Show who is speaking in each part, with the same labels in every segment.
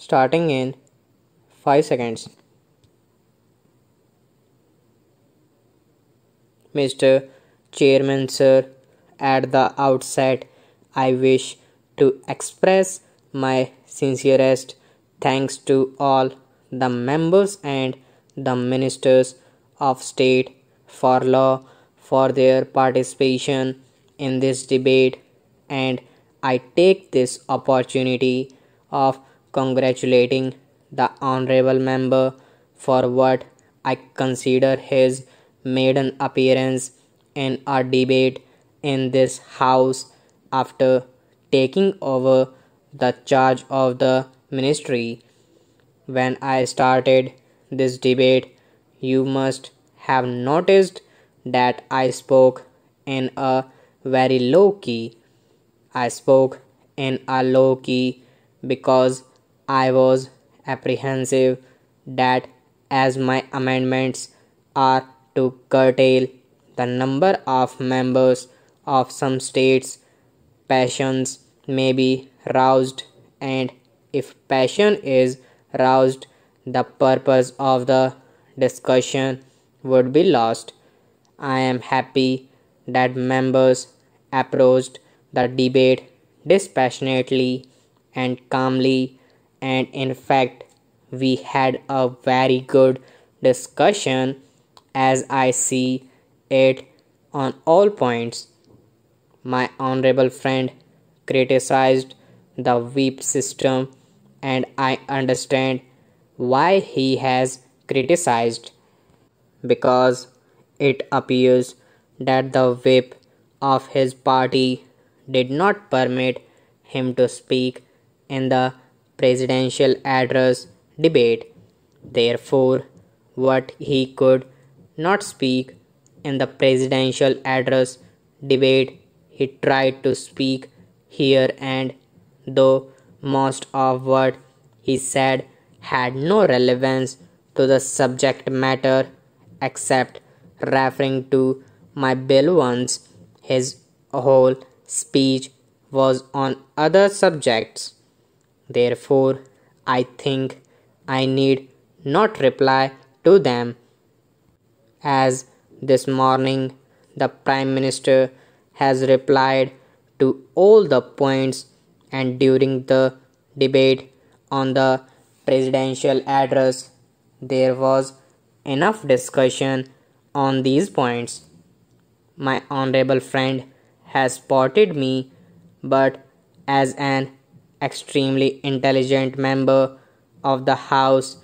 Speaker 1: starting in 5 seconds. Mr. Chairman, sir, at the outset, I wish to express my sincerest thanks to all the members and the ministers of state for law for their participation in this debate and I take this opportunity of congratulating the honorable member for what I consider his maiden appearance in a debate in this house after taking over the charge of the ministry. When I started this debate, you must have noticed that I spoke in a very low key. I spoke in a low key because I was apprehensive that as my amendments are to curtail the number of members of some states, passions may be roused, and if passion is roused, the purpose of the discussion would be lost. I am happy that members approached the debate dispassionately and calmly, and in fact, we had a very good discussion as I see it on all points. My honorable friend criticized the whip system, and I understand why he has criticized because it appears that the whip of his party did not permit him to speak in the presidential address debate. Therefore, what he could not speak in the presidential address debate, he tried to speak here, and though most of what he said had no relevance to the subject matter except referring to my bill once, his whole speech was on other subjects. Therefore, I think I need not reply to them. As this morning the Prime Minister has replied to all the points, and during the debate on the presidential address, there was enough discussion on these points. My honorable friend has spotted me, but as an extremely intelligent member of the House,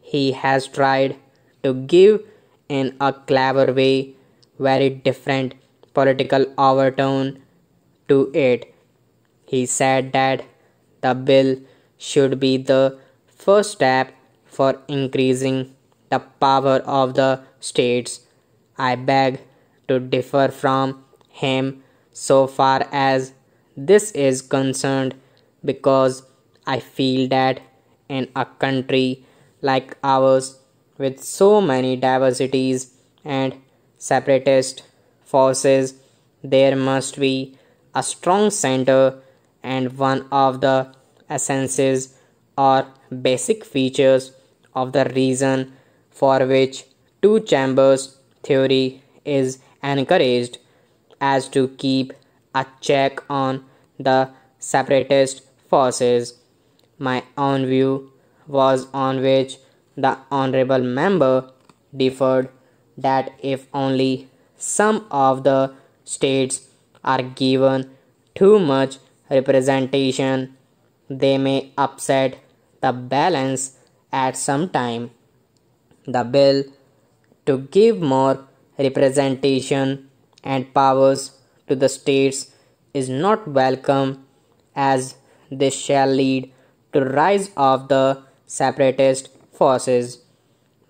Speaker 1: he has tried to give in a clever way very different political overtone to it. He said that the bill should be the first step for increasing the power of the states. I beg to differ from him so far as this is concerned because I feel that in a country like ours with so many diversities and separatist forces, there must be a strong center, and one of the essences or basic features of the reason for which two chambers theory is encouraged as to keep a check on the separatist forces. My own view was on which the honorable member differed that if only some of the states are given too much representation, they may upset the balance at some time. The bill to give more representation and powers to the states is not welcome as this shall lead to rise of the separatist forces.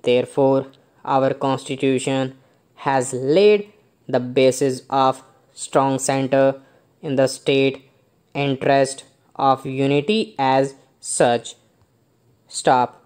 Speaker 1: Therefore, our Constitution has laid the basis of strong center in the state interest of unity as such. Stop.